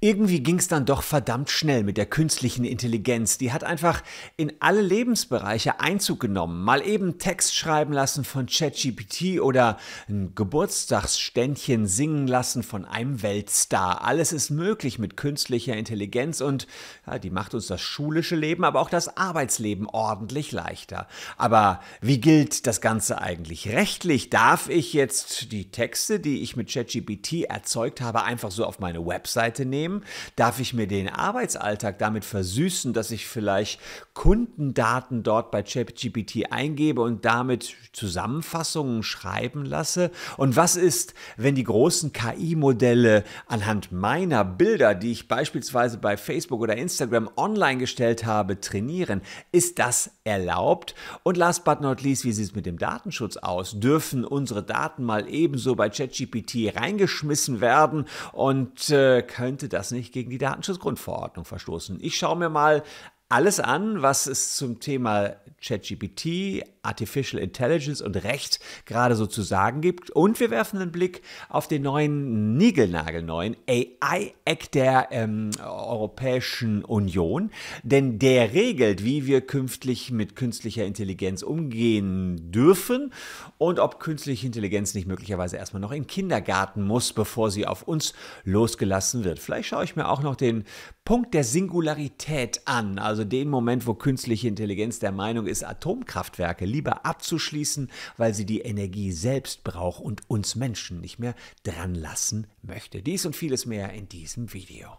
Irgendwie ging es dann doch verdammt schnell mit der künstlichen Intelligenz. Die hat einfach in alle Lebensbereiche Einzug genommen. Mal eben Text schreiben lassen von ChatGPT oder ein Geburtstagsständchen singen lassen von einem Weltstar. Alles ist möglich mit künstlicher Intelligenz und ja, die macht uns das schulische Leben, aber auch das Arbeitsleben ordentlich leichter. Aber wie gilt das Ganze eigentlich rechtlich? Darf ich jetzt die Texte, die ich mit ChatGPT erzeugt habe, einfach so auf meine Webseite nehmen? Nehmen? Darf ich mir den Arbeitsalltag damit versüßen, dass ich vielleicht Kundendaten dort bei ChatGPT eingebe und damit Zusammenfassungen schreiben lasse? Und was ist, wenn die großen KI-Modelle anhand meiner Bilder, die ich beispielsweise bei Facebook oder Instagram online gestellt habe, trainieren? Ist das erlaubt? Und last but not least, wie sieht es mit dem Datenschutz aus? Dürfen unsere Daten mal ebenso bei ChatGPT reingeschmissen werden und äh, könnte das das nicht gegen die Datenschutzgrundverordnung verstoßen? Ich schaue mir mal alles an, was es zum Thema ChatGPT, Artificial Intelligence und Recht gerade so zu sagen gibt. Und wir werfen einen Blick auf den neuen, niegelnagelneuen AI-Act der ähm, Europäischen Union. Denn der regelt, wie wir künftig mit künstlicher Intelligenz umgehen dürfen und ob künstliche Intelligenz nicht möglicherweise erstmal noch in den Kindergarten muss, bevor sie auf uns losgelassen wird. Vielleicht schaue ich mir auch noch den Punkt der Singularität an, also den Moment, wo künstliche Intelligenz der Meinung ist, Atomkraftwerke lieber abzuschließen, weil sie die Energie selbst braucht und uns Menschen nicht mehr dran lassen möchte. Dies und vieles mehr in diesem Video.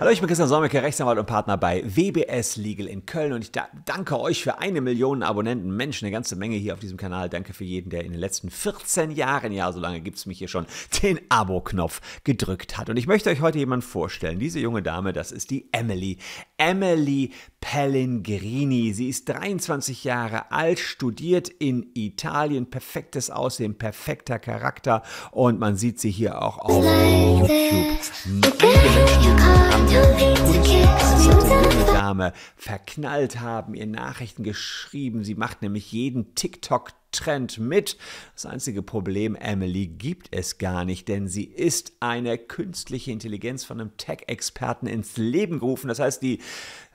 Hallo, ich bin Christian Solmecke, Rechtsanwalt und Partner bei WBS Legal in Köln und ich danke euch für eine Million Abonnenten. Menschen, eine ganze Menge hier auf diesem Kanal. Danke für jeden, der in den letzten 14 Jahren, ja, so lange gibt es mich hier schon, den Abo-Knopf gedrückt hat. Und ich möchte euch heute jemanden vorstellen. Diese junge Dame, das ist die Emily. Emily Pellegrini. Sie ist 23 Jahre alt, studiert in Italien, perfektes Aussehen, perfekter Charakter und man sieht sie hier auch auf YouTube. Dame verknallt haben, ihr Nachrichten geschrieben. Sie macht nämlich jeden TikTok Trend mit. Das einzige Problem, Emily, gibt es gar nicht, denn sie ist eine künstliche Intelligenz von einem Tech-Experten ins Leben gerufen. Das heißt, die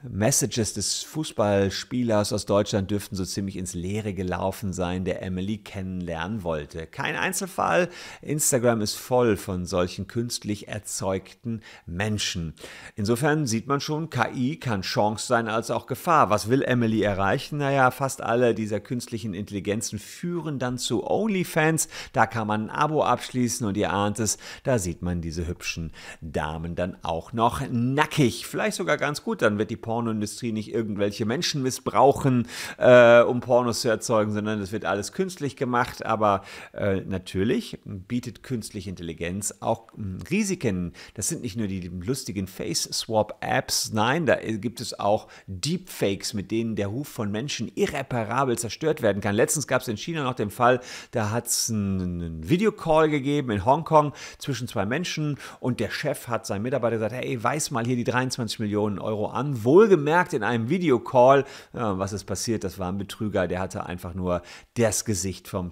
Messages des Fußballspielers aus Deutschland dürften so ziemlich ins Leere gelaufen sein, der Emily kennenlernen wollte. Kein Einzelfall. Instagram ist voll von solchen künstlich erzeugten Menschen. Insofern sieht man schon, KI kann Chance sein als auch Gefahr. Was will Emily erreichen? Naja, fast alle dieser künstlichen Intelligenzen führen dann zu OnlyFans. Da kann man ein Abo abschließen und ihr ahnt es, da sieht man diese hübschen Damen dann auch noch nackig. Vielleicht sogar ganz gut, dann wird die Pornoindustrie nicht irgendwelche Menschen missbrauchen, äh, um Pornos zu erzeugen, sondern es wird alles künstlich gemacht. Aber äh, natürlich bietet künstliche Intelligenz auch hm, Risiken. Das sind nicht nur die lustigen Face-Swap-Apps, nein, da gibt es auch Deepfakes, mit denen der Huf von Menschen irreparabel zerstört werden kann. Letztens gab es in China noch den Fall, da hat es einen Videocall gegeben in Hongkong zwischen zwei Menschen und der Chef hat seinem Mitarbeiter gesagt, hey, weiß mal hier die 23 Millionen Euro an. Wohlgemerkt in einem Videocall, ja, was ist passiert, das war ein Betrüger, der hatte einfach nur das Gesicht vom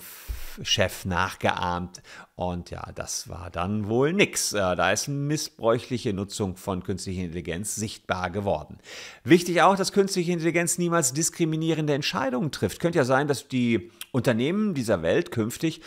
Chef nachgeahmt und ja, das war dann wohl nix. Da ist missbräuchliche Nutzung von künstlicher Intelligenz sichtbar geworden. Wichtig auch, dass künstliche Intelligenz niemals diskriminierende Entscheidungen trifft. Könnte ja sein, dass die Unternehmen dieser Welt künftig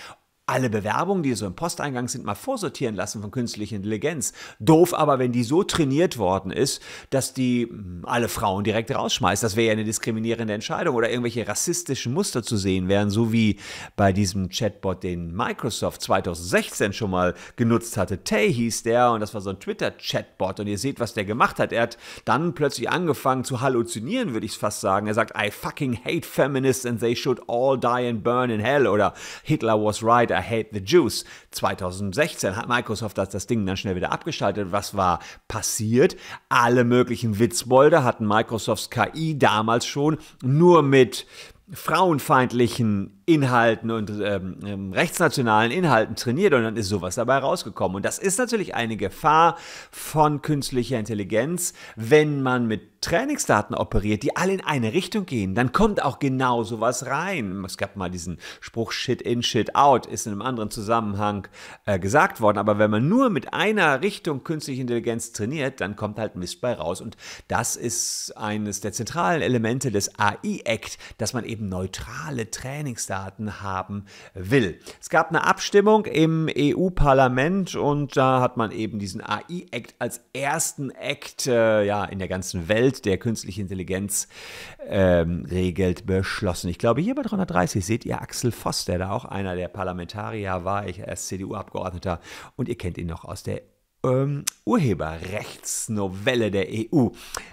alle Bewerbungen, die so im Posteingang sind, mal vorsortieren lassen von künstlicher Intelligenz. Doof aber, wenn die so trainiert worden ist, dass die hm, alle Frauen direkt rausschmeißt. Das wäre ja eine diskriminierende Entscheidung oder irgendwelche rassistischen Muster zu sehen wären, so wie bei diesem Chatbot, den Microsoft 2016 schon mal genutzt hatte. Tay hieß der und das war so ein Twitter-Chatbot und ihr seht, was der gemacht hat. Er hat dann plötzlich angefangen zu halluzinieren, würde ich es fast sagen. Er sagt, I fucking hate feminists and they should all die and burn in hell oder Hitler was right, I Hate the Jews. 2016 hat Microsoft das, das Ding dann schnell wieder abgeschaltet. Was war passiert? Alle möglichen Witzbolde hatten Microsofts KI damals schon nur mit frauenfeindlichen Inhalten und ähm, ähm, rechtsnationalen Inhalten trainiert und dann ist sowas dabei rausgekommen. Und das ist natürlich eine Gefahr von künstlicher Intelligenz, wenn man mit Trainingsdaten operiert, die alle in eine Richtung gehen, dann kommt auch genau sowas rein. Es gab mal diesen Spruch Shit in, Shit out, ist in einem anderen Zusammenhang äh, gesagt worden. Aber wenn man nur mit einer Richtung künstliche Intelligenz trainiert, dann kommt halt Mist bei raus. Und das ist eines der zentralen Elemente des AI-Act, dass man eben neutrale Trainingsdaten haben will. Es gab eine Abstimmung im EU-Parlament und da hat man eben diesen AI-Act als ersten Act äh, ja, in der ganzen Welt der künstliche Intelligenz ähm, regelt, beschlossen. Ich glaube, hier bei 330 seht ihr Axel Voss, der da auch einer der Parlamentarier war. Ich als CDU-Abgeordneter und ihr kennt ihn noch aus der ähm, Urheberrechtsnovelle der EU.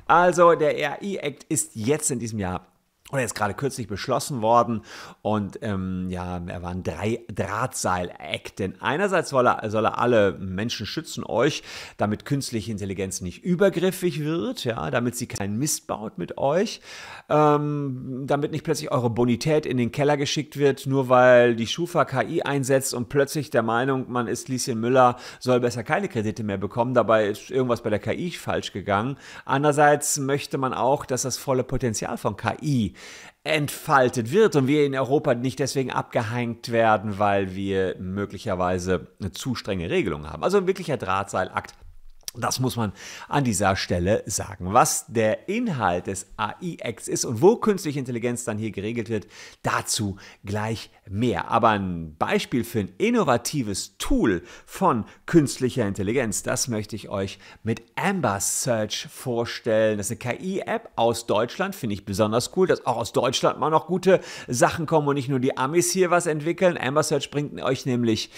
Also der RI-Act ist jetzt in diesem Jahr oder ist gerade kürzlich beschlossen worden und ähm, ja, er war ein drei Drahtseil-Act. Denn einerseits soll er, soll er alle Menschen schützen, euch, damit künstliche Intelligenz nicht übergriffig wird, ja, damit sie keinen Mist baut mit euch, ähm, damit nicht plötzlich eure Bonität in den Keller geschickt wird, nur weil die Schufa KI einsetzt und plötzlich der Meinung, man ist Lieschen Müller, soll besser keine Kredite mehr bekommen. Dabei ist irgendwas bei der KI falsch gegangen. Andererseits möchte man auch, dass das volle Potenzial von KI entfaltet wird und wir in Europa nicht deswegen abgehängt werden, weil wir möglicherweise eine zu strenge Regelung haben. Also ein wirklicher Drahtseilakt das muss man an dieser Stelle sagen. Was der Inhalt des AI-Acts ist und wo künstliche Intelligenz dann hier geregelt wird, dazu gleich mehr. Aber ein Beispiel für ein innovatives Tool von künstlicher Intelligenz, das möchte ich euch mit Amber Search vorstellen. Das ist eine KI-App aus Deutschland, finde ich besonders cool, dass auch aus Deutschland mal noch gute Sachen kommen und nicht nur die Amis hier was entwickeln. Amber Search bringt euch nämlich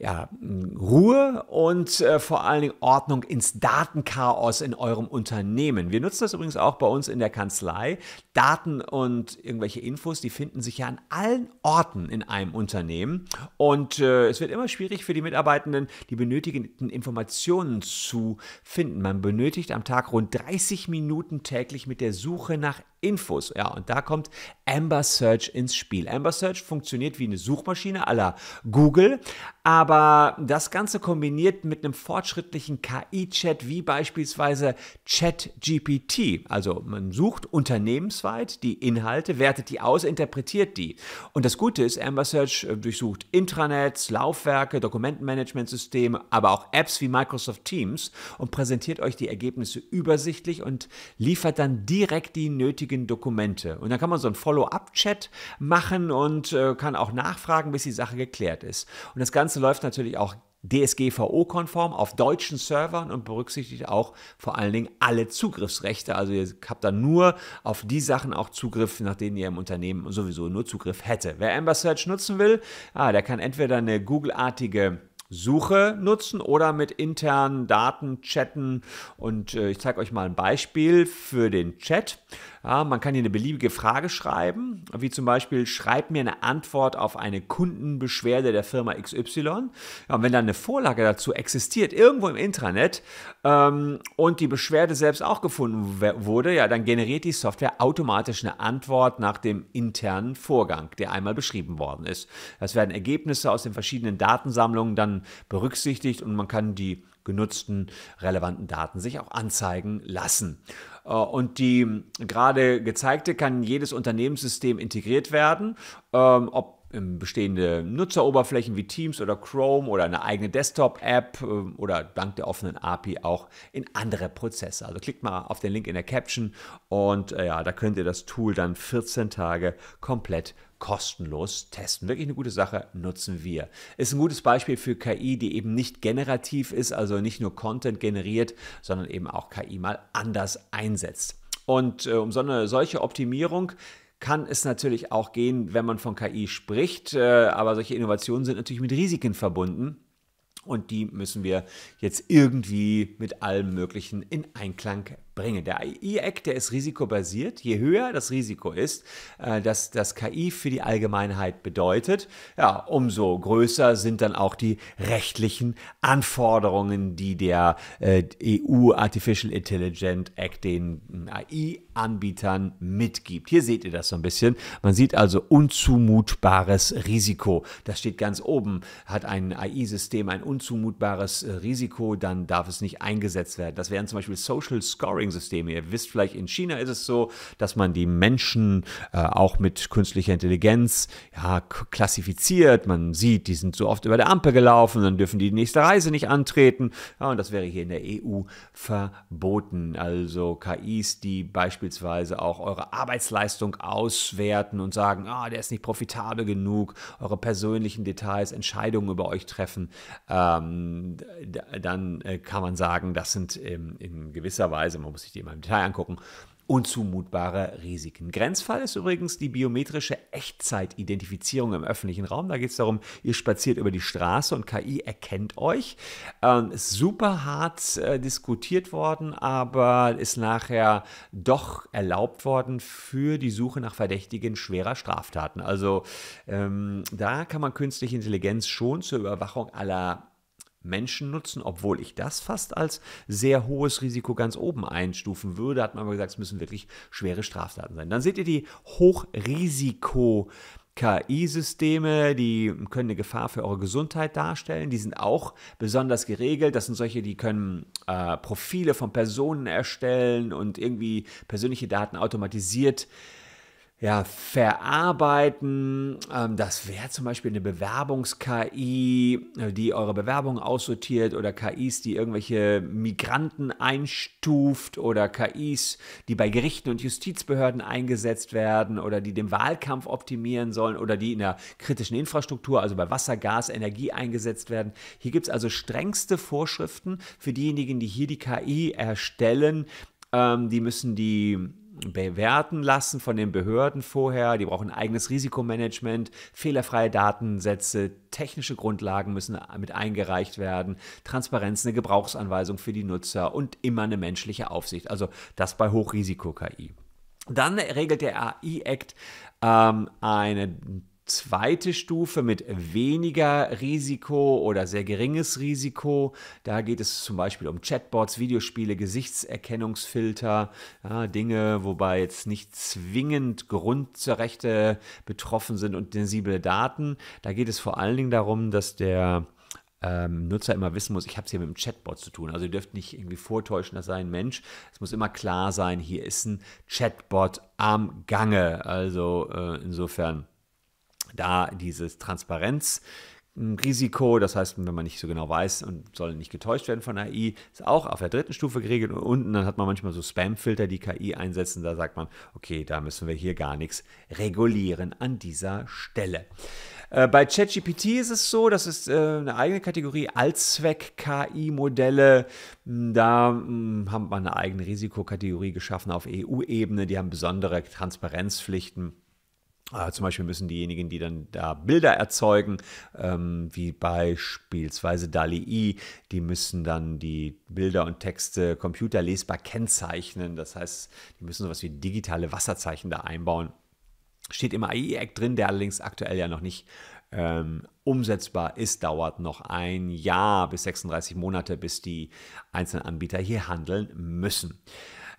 ja, Ruhe und äh, vor allen Dingen Ordnung ins Datenchaos in eurem Unternehmen. Wir nutzen das übrigens auch bei uns in der Kanzlei. Daten und irgendwelche Infos, die finden sich ja an allen Orten in einem Unternehmen. Und äh, es wird immer schwierig für die Mitarbeitenden, die benötigten Informationen zu finden. Man benötigt am Tag rund 30 Minuten täglich mit der Suche nach Infos. Ja, und da kommt Amber Search ins Spiel. Amber Search funktioniert wie eine Suchmaschine aller Google, aber das Ganze kombiniert mit einem fortschrittlichen KI-Chat wie beispielsweise ChatGPT. Also man sucht unternehmensweit die Inhalte, wertet die aus, interpretiert die. Und das Gute ist, Amber Search äh, durchsucht Intranets, Laufwerke, Dokumentenmanagementsysteme, aber auch Apps wie Microsoft Teams und präsentiert euch die Ergebnisse übersichtlich und liefert dann direkt die nötigen wichtigen Dokumente. Und dann kann man so einen Follow-up-Chat machen und äh, kann auch nachfragen, bis die Sache geklärt ist. Und das Ganze läuft natürlich auch DSGVO-konform auf deutschen Servern und berücksichtigt auch vor allen Dingen alle Zugriffsrechte. Also ihr habt dann nur auf die Sachen auch Zugriff, nach denen ihr im Unternehmen sowieso nur Zugriff hätte. Wer Amber Search nutzen will, ah, der kann entweder eine Google-artige Suche nutzen oder mit internen Daten chatten. Und äh, ich zeige euch mal ein Beispiel für den Chat. Ja, man kann hier eine beliebige Frage schreiben, wie zum Beispiel, schreib mir eine Antwort auf eine Kundenbeschwerde der Firma XY. Ja, und wenn dann eine Vorlage dazu existiert, irgendwo im Intranet, ähm, und die Beschwerde selbst auch gefunden wurde, ja, dann generiert die Software automatisch eine Antwort nach dem internen Vorgang, der einmal beschrieben worden ist. Das werden Ergebnisse aus den verschiedenen Datensammlungen dann berücksichtigt und man kann die genutzten relevanten Daten sich auch anzeigen lassen. Äh, und die gerade gezeigte kann jedes Unternehmenssystem integriert werden, ähm, ob bestehende Nutzeroberflächen wie Teams oder Chrome oder eine eigene Desktop-App ähm, oder dank der offenen API auch in andere Prozesse. Also klickt mal auf den Link in der Caption und äh, ja, da könnt ihr das Tool dann 14 Tage komplett kostenlos testen. Wirklich eine gute Sache, nutzen wir. Ist ein gutes Beispiel für KI, die eben nicht generativ ist, also nicht nur Content generiert, sondern eben auch KI mal anders einsetzt. Und äh, um so eine solche Optimierung kann es natürlich auch gehen, wenn man von KI spricht, äh, aber solche Innovationen sind natürlich mit Risiken verbunden. Und die müssen wir jetzt irgendwie mit allem Möglichen in Einklang bringen. Der AI-Act, der ist risikobasiert. Je höher das Risiko ist, äh, dass das KI für die Allgemeinheit bedeutet, ja, umso größer sind dann auch die rechtlichen Anforderungen, die der äh, EU Artificial Intelligence Act den AI-Anbietern mitgibt. Hier seht ihr das so ein bisschen. Man sieht also unzumutbares Risiko. Das steht ganz oben. Hat ein AI-System ein unzumutbares äh, Risiko, dann darf es nicht eingesetzt werden. Das wären zum Beispiel Social Scoring-Systeme. Ihr wisst vielleicht, in China ist es so, dass man die Menschen äh, auch mit künstlicher Intelligenz ja, klassifiziert. Man sieht, die sind so oft über der Ampel gelaufen, dann dürfen die die nächste Reise nicht antreten. Ja, und das wäre hier in der EU verboten. Also KIs, die beispielsweise auch eure Arbeitsleistung auswerten und sagen, ah, der ist nicht profitabel genug, eure persönlichen Details, Entscheidungen über euch treffen, ähm, dann äh, kann man sagen, das sind ähm, in gewisser Weise, man muss sich die mal im Detail angucken, unzumutbare Risiken. Grenzfall ist übrigens die biometrische Echtzeitidentifizierung im öffentlichen Raum. Da geht es darum, ihr spaziert über die Straße und KI erkennt euch. Ähm, super hart äh, diskutiert worden, aber ist nachher doch erlaubt worden für die Suche nach Verdächtigen schwerer Straftaten. Also ähm, da kann man künstliche Intelligenz schon zur Überwachung aller Menschen nutzen, obwohl ich das fast als sehr hohes Risiko ganz oben einstufen würde, hat man aber gesagt, es müssen wirklich schwere Straftaten sein. Dann seht ihr die Hochrisiko- KI-Systeme, die können eine Gefahr für eure Gesundheit darstellen. Die sind auch besonders geregelt. Das sind solche, die können äh, Profile von Personen erstellen und irgendwie persönliche Daten automatisiert äh, ja, verarbeiten. Ähm, das wäre zum Beispiel eine Bewerbungs-KI, äh, die eure Bewerbung aussortiert oder KIs, die irgendwelche Migranten einstuft oder KIs, die bei Gerichten und Justizbehörden eingesetzt werden oder die den Wahlkampf optimieren sollen oder die in der kritischen Infrastruktur, also bei Wasser, Gas, Energie eingesetzt werden. Hier gibt es also strengste Vorschriften für diejenigen, die hier die KI erstellen. Ähm, die müssen die bewerten lassen von den Behörden vorher. Die brauchen eigenes Risikomanagement, fehlerfreie Datensätze, technische Grundlagen müssen mit eingereicht werden, Transparenz, eine Gebrauchsanweisung für die Nutzer und immer eine menschliche Aufsicht. Also das bei Hochrisiko-KI. Dann regelt der AI-Act ähm, eine zweite Stufe mit weniger Risiko oder sehr geringes Risiko. Da geht es zum Beispiel um Chatbots, Videospiele, Gesichtserkennungsfilter, ja, Dinge, wobei jetzt nicht zwingend Grundrechte betroffen sind und sensible Daten. Da geht es vor allen Dingen darum, dass der ähm, Nutzer immer wissen muss, ich habe es hier mit einem Chatbot zu tun. Also ihr dürft nicht irgendwie vortäuschen, das sei ein Mensch. Es muss immer klar sein, hier ist ein Chatbot am Gange. Also äh, insofern da dieses Transparenzrisiko, das heißt, wenn man nicht so genau weiß und soll nicht getäuscht werden von AI, ist auch auf der dritten Stufe geregelt. Und unten dann hat man manchmal so Spamfilter, die KI einsetzen. Da sagt man, okay, da müssen wir hier gar nichts regulieren an dieser Stelle. Äh, bei ChatGPT ist es so, das ist äh, eine eigene Kategorie, Allzweck-KI-Modelle. Hm, da hm, haben wir eine eigene Risikokategorie geschaffen auf EU-Ebene. Die haben besondere Transparenzpflichten. Äh, zum Beispiel müssen diejenigen, die dann da Bilder erzeugen, ähm, wie beispielsweise DALI-I, die müssen dann die Bilder und Texte computerlesbar kennzeichnen. Das heißt, die müssen sowas wie digitale Wasserzeichen da einbauen. Steht im AI-Act drin, der allerdings aktuell ja noch nicht ähm, umsetzbar ist, dauert noch ein Jahr bis 36 Monate, bis die einzelnen Anbieter hier handeln müssen.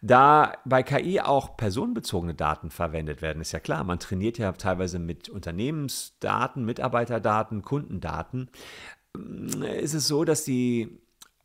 Da bei KI auch personenbezogene Daten verwendet werden, ist ja klar, man trainiert ja teilweise mit Unternehmensdaten, Mitarbeiterdaten, Kundendaten, ist es so, dass die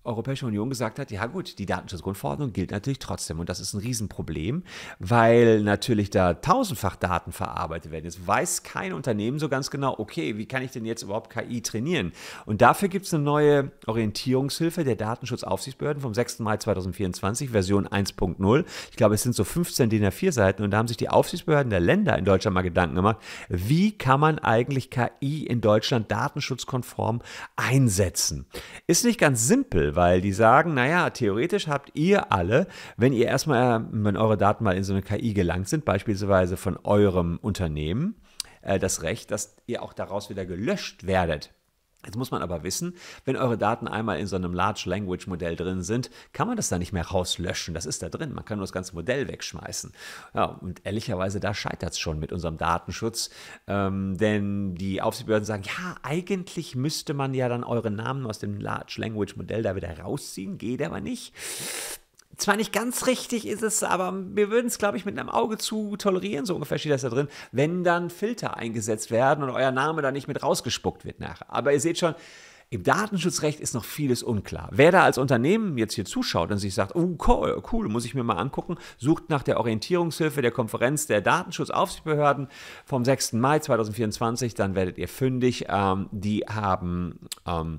Europäische Union gesagt hat, ja gut, die Datenschutzgrundverordnung gilt natürlich trotzdem. Und das ist ein Riesenproblem, weil natürlich da tausendfach Daten verarbeitet werden. Jetzt weiß kein Unternehmen so ganz genau, okay, wie kann ich denn jetzt überhaupt KI trainieren? Und dafür gibt es eine neue Orientierungshilfe der Datenschutzaufsichtsbehörden vom 6. Mai 2024, Version 1.0. Ich glaube, es sind so 15 DIN A4 Seiten und da haben sich die Aufsichtsbehörden der Länder in Deutschland mal Gedanken gemacht, wie kann man eigentlich KI in Deutschland datenschutzkonform einsetzen? Ist nicht ganz simpel, weil die sagen, naja, theoretisch habt ihr alle, wenn ihr erstmal, wenn eure Daten mal in so eine KI gelangt sind, beispielsweise von eurem Unternehmen, äh, das Recht, dass ihr auch daraus wieder gelöscht werdet. Jetzt muss man aber wissen, wenn eure Daten einmal in so einem Large Language Modell drin sind, kann man das da nicht mehr rauslöschen. Das ist da drin. Man kann nur das ganze Modell wegschmeißen. Ja, und ehrlicherweise, da scheitert es schon mit unserem Datenschutz. Ähm, denn die Aufsichtsbehörden sagen, ja, eigentlich müsste man ja dann eure Namen aus dem Large Language Modell da wieder rausziehen. Geht aber nicht. Zwar nicht ganz richtig ist es, aber wir würden es, glaube ich, mit einem Auge zu tolerieren, so ungefähr steht das da drin, wenn dann Filter eingesetzt werden und euer Name da nicht mit rausgespuckt wird nachher. Aber ihr seht schon, im Datenschutzrecht ist noch vieles unklar. Wer da als Unternehmen jetzt hier zuschaut und sich sagt, oh cool, cool, muss ich mir mal angucken, sucht nach der Orientierungshilfe der Konferenz der Datenschutzaufsichtsbehörden vom 6. Mai 2024, dann werdet ihr fündig. Ähm, die haben ähm,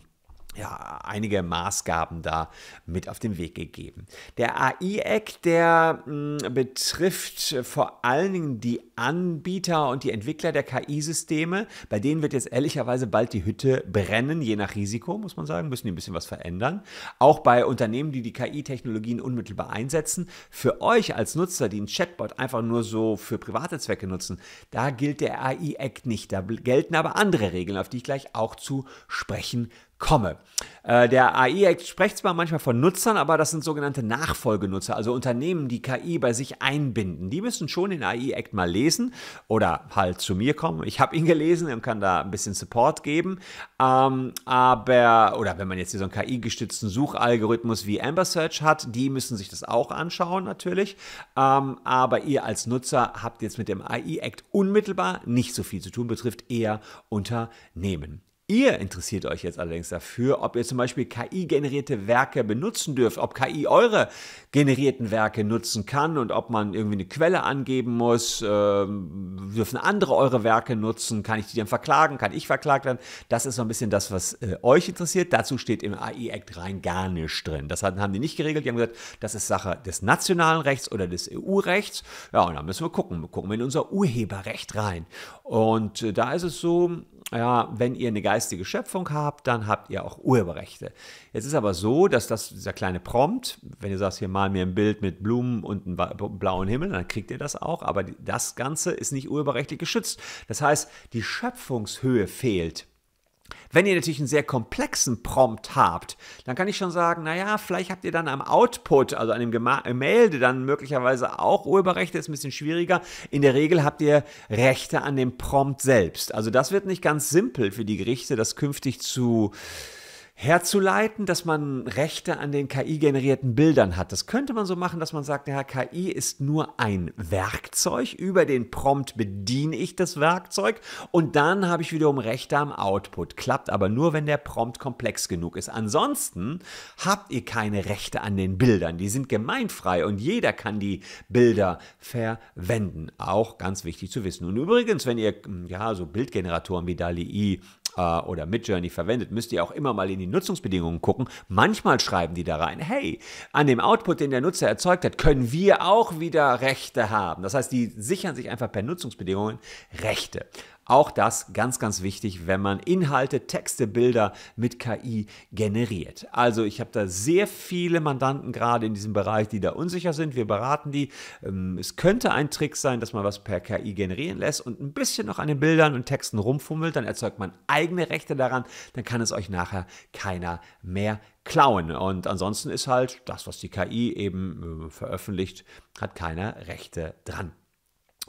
ja, einige Maßgaben da mit auf den Weg gegeben. Der AI-Act, der mh, hm, betrifft vor allen Dingen die Anbieter und die Entwickler der KI-Systeme. Bei denen wird jetzt ehrlicherweise bald die Hütte brennen, je nach Risiko, muss man sagen, müssen die ein bisschen was verändern. Auch bei Unternehmen, die die KI-Technologien unmittelbar einsetzen. Für euch als Nutzer, die einen Chatbot einfach nur so für private Zwecke nutzen, da gilt der AI-Act nicht. Da gelten aber andere Regeln, auf die ich gleich auch zu sprechen komme. Äh, der AI spricht zwar manchmal von Nutzern, aber das sind sogenannte Nachfolgenutzer, also Unternehmen, die KI bei sich einbinden. Die müssen schon den AI-Act mal lesen oder halt zu mir kommen. Ich habe ihn gelesen und kann da ein bisschen Support geben. Ähm, aber, oder wenn man jetzt hier so einen KI-gestützten Suchalgorithmus wie Amber Search hat, die müssen sich das auch anschauen natürlich. Ähm, aber ihr als Nutzer habt jetzt mit dem AI-Act unmittelbar nicht so viel zu tun, betrifft eher Unternehmen. Ihr interessiert euch jetzt allerdings dafür, ob ihr zum Beispiel KI-generierte Werke benutzen dürft, ob KI eure generierten Werke nutzen kann und ob man irgendwie eine Quelle angeben muss. Ähm, dürfen andere eure Werke nutzen? Kann ich die dann verklagen? Kann ich verklagt werden? Das ist so ein bisschen das, was äh, euch interessiert. Dazu steht im AI-Act rein gar nichts drin. Das haben die nicht geregelt. Die haben gesagt, das ist Sache des nationalen Rechts oder des EU-Rechts. Ja, und da müssen wir gucken. Gucken wir in unser Urheberrecht rein. Und äh, da ist es so, ja, wenn ihr eine geistige Schöpfung habt, dann habt ihr auch Urheberrechte. Jetzt ist aber so, dass das, dieser kleine Prompt, wenn ihr sagt, hier mal mir ein Bild mit Blumen und einem blauen Himmel, dann kriegt ihr das auch, aber das Ganze ist nicht urheberrechtlich geschützt. Das heißt, die Schöpfungshöhe fehlt. Wenn ihr natürlich einen sehr komplexen Prompt habt, dann kann ich schon sagen, naja, vielleicht habt ihr dann am Output, also an dem Gemälde, dann möglicherweise auch Urheberrechte, ist ein bisschen schwieriger. In der Regel habt ihr Rechte an dem Prompt selbst. Also das wird nicht ganz simpel für die Gerichte, das künftig zu herzuleiten, dass man Rechte an den KI-generierten Bildern hat. Das könnte man so machen, dass man sagt, ja, KI ist nur ein Werkzeug. Über den Prompt bediene ich das Werkzeug und dann habe ich wiederum Rechte am Output. Klappt aber nur, wenn der Prompt komplex genug ist. Ansonsten habt ihr keine Rechte an den Bildern. Die sind gemeinfrei und jeder kann die Bilder verwenden. Auch ganz wichtig zu wissen. Und übrigens, wenn ihr ja so Bildgeneratoren wie DALI-I äh, oder Midjourney verwendet, müsst ihr auch immer mal in die Nutzungsbedingungen gucken. Manchmal schreiben die da rein, hey, an dem Output, den der Nutzer erzeugt hat, können wir auch wieder Rechte haben. Das heißt, die sichern sich einfach per Nutzungsbedingungen Rechte. Auch das ganz, ganz wichtig, wenn man Inhalte, Texte, Bilder mit KI generiert. Also ich habe da sehr viele Mandanten gerade in diesem Bereich, die da unsicher sind. Wir beraten die. Ähm, es könnte ein Trick sein, dass man was per KI generieren lässt und ein bisschen noch an den Bildern und Texten rumfummelt. Dann erzeugt man eigene Rechte daran. Dann kann es euch nachher keiner mehr klauen. Und ansonsten ist halt das, was die KI eben äh, veröffentlicht, hat keiner Rechte dran.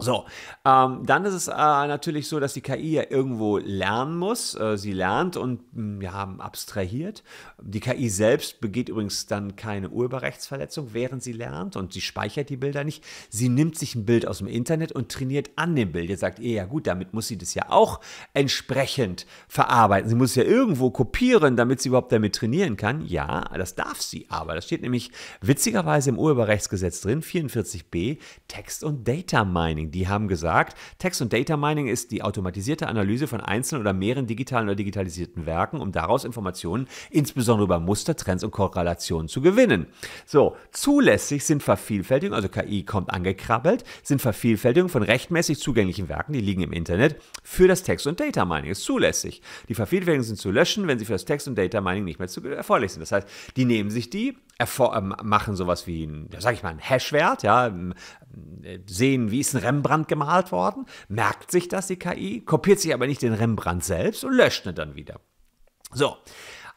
So, ähm, dann ist es äh, natürlich so, dass die KI ja irgendwo lernen muss. Äh, sie lernt und hm, ja, abstrahiert. Die KI selbst begeht übrigens dann keine Urheberrechtsverletzung, während sie lernt und sie speichert die Bilder nicht. Sie nimmt sich ein Bild aus dem Internet und trainiert an dem Bild. Jetzt sagt ihr, ja gut, damit muss sie das ja auch entsprechend verarbeiten. Sie muss ja irgendwo kopieren, damit sie überhaupt damit trainieren kann. Ja, das darf sie aber. Das steht nämlich witzigerweise im Urheberrechtsgesetz drin, 44b, Text und Data Mining. Die haben gesagt, Text- und Data Mining ist die automatisierte Analyse von einzelnen oder mehreren digitalen oder digitalisierten Werken, um daraus Informationen insbesondere über Muster, Trends und Korrelationen zu gewinnen. So, zulässig sind Vervielfältigungen, also KI kommt angekrabbelt, sind Vervielfältigungen von rechtmäßig zugänglichen Werken, die liegen im Internet, für das Text- und Data Mining. Ist zulässig. Die Vervielfältigungen sind zu löschen, wenn sie für das Text- und Data Mining nicht mehr erforderlich sind. Das heißt, die nehmen sich die, machen sowas wie ein, sag ich mal, ein Hashwert, ja, ähm, sehen, wie ist ein Rembrandt gemalt worden, merkt sich das die KI, kopiert sich aber nicht den Rembrandt selbst und löscht ihn dann wieder. So,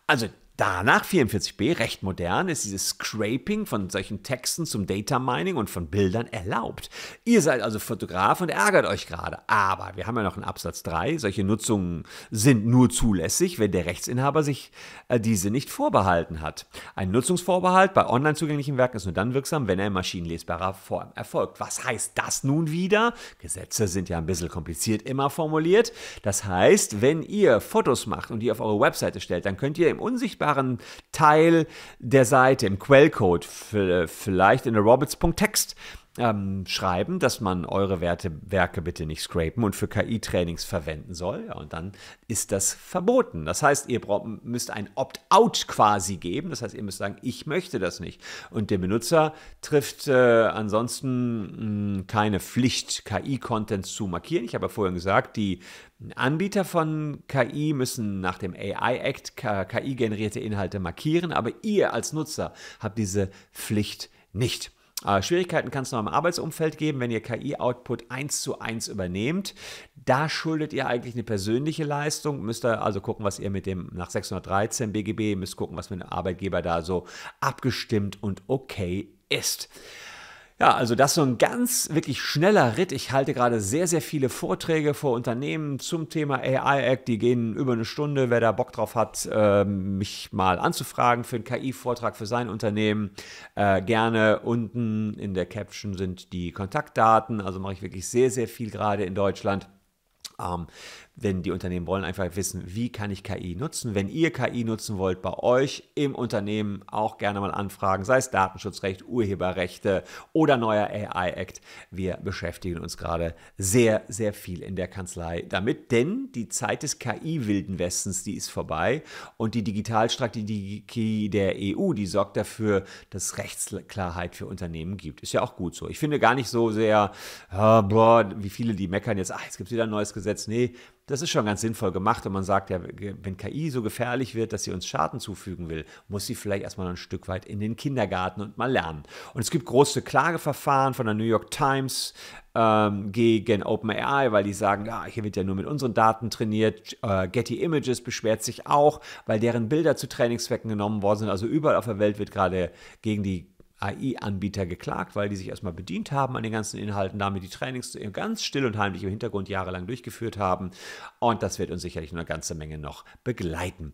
also Danach 44b, recht modern, ist dieses Scraping von solchen Texten zum Data Mining und von Bildern erlaubt. Ihr seid also Fotograf und ärgert euch gerade. Aber wir haben ja noch einen Absatz 3. Solche Nutzungen sind nur zulässig, wenn der Rechtsinhaber sich äh, diese nicht vorbehalten hat. Ein Nutzungsvorbehalt bei online zugänglichen Werken ist nur dann wirksam, wenn er in maschinenlesbarer Form erfolgt. Was heißt das nun wieder? Gesetze sind ja ein bisschen kompliziert immer formuliert. Das heißt, wenn ihr Fotos macht und die auf eure Webseite stellt, dann könnt ihr im unsichtbaren sichtbaren Teil der Seite im Quellcode, vielleicht in der roberts.text, ähm, schreiben, dass man eure Werte, Werke bitte nicht scrapen und für KI-Trainings verwenden soll. Ja, und dann ist das verboten. Das heißt, ihr braucht, müsst ein Opt-out quasi geben. Das heißt, ihr müsst sagen, ich möchte das nicht. Und der Benutzer trifft äh, ansonsten mh, hm, keine Pflicht, KI-Contents zu markieren. Ich habe ja vorhin gesagt, die Anbieter von KI müssen nach dem AI-Act KI-generierte Inhalte markieren, aber ihr als Nutzer habt diese Pflicht nicht. Äh, Schwierigkeiten kann es noch im Arbeitsumfeld geben, wenn ihr KI-Output eins zu eins übernehmt. Da schuldet ihr eigentlich eine persönliche Leistung. Müsst ihr also gucken, was ihr mit dem nach 613 BGB, müsst gucken, was mit dem Arbeitgeber da so abgestimmt und okay ist. Ja, also das ist so ein ganz wirklich schneller Ritt. Ich halte gerade sehr, sehr viele Vorträge vor Unternehmen zum Thema AI Act. Die gehen über eine Stunde. Wer da Bock drauf hat, äh, mich mal anzufragen für einen KI-Vortrag für sein Unternehmen, äh, gerne unten in der Caption sind die Kontaktdaten. Also mache ich wirklich sehr, sehr viel gerade in Deutschland. Wenn die Unternehmen wollen, einfach wissen, wie kann ich KI nutzen. Wenn ihr KI nutzen wollt bei euch im Unternehmen, auch gerne mal anfragen, sei es Datenschutzrecht, Urheberrechte oder neuer AI-Act. Wir beschäftigen uns gerade sehr, sehr viel in der Kanzlei damit, denn die Zeit des KI-Wilden Westens, die ist vorbei und die Digitalstrategie der EU, die sorgt dafür, dass Rechtsklarheit für Unternehmen gibt. Ist ja auch gut so. Ich finde gar nicht so sehr, oh, boah, wie viele die meckern jetzt, ach, jetzt gibt es wieder ein neues Gesetz. Nee, das ist schon ganz sinnvoll gemacht und man sagt ja, wenn KI so gefährlich wird, dass sie uns Schaden zufügen will, muss sie vielleicht erstmal ein Stück weit in den Kindergarten und mal lernen. Und es gibt große Klageverfahren von der New York Times ähm, gegen OpenAI, weil die sagen, ja, hier wird ja nur mit unseren Daten trainiert. Äh, Getty Images beschwert sich auch, weil deren Bilder zu Trainingszwecken genommen worden sind. Also überall auf der Welt wird gerade gegen die AI-Anbieter geklagt, weil die sich erstmal bedient haben an den ganzen Inhalten, damit die Trainings ganz still und heimlich im Hintergrund jahrelang durchgeführt haben. Und das wird uns sicherlich eine ganze Menge noch begleiten.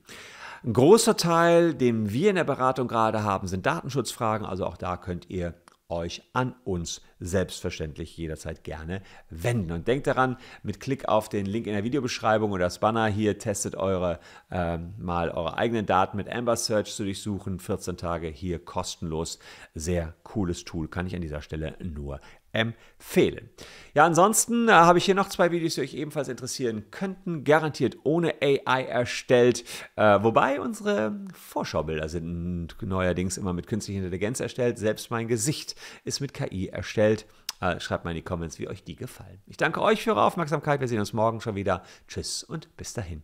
Ein großer Teil, den wir in der Beratung gerade haben, sind Datenschutzfragen. Also auch da könnt ihr euch an uns selbstverständlich jederzeit gerne wenden. Und denkt daran, mit Klick auf den Link in der Videobeschreibung oder das Banner hier testet eure äh, mal eure eigenen Daten mit Amber Search zu durchsuchen. 14 Tage hier kostenlos. Sehr cooles Tool, kann ich an dieser Stelle nur empfehlen. Ja, ansonsten äh, habe ich hier noch zwei Videos, die euch ebenfalls interessieren könnten. Garantiert ohne AI erstellt. Äh, wobei unsere Vorschaubilder sind neuerdings immer mit künstlicher Intelligenz erstellt. Selbst mein Gesicht ist mit KI erstellt. Äh, schreibt mal in die Comments, wie euch die gefallen. Ich danke euch für eure Aufmerksamkeit. Wir sehen uns morgen schon wieder. Tschüss und bis dahin.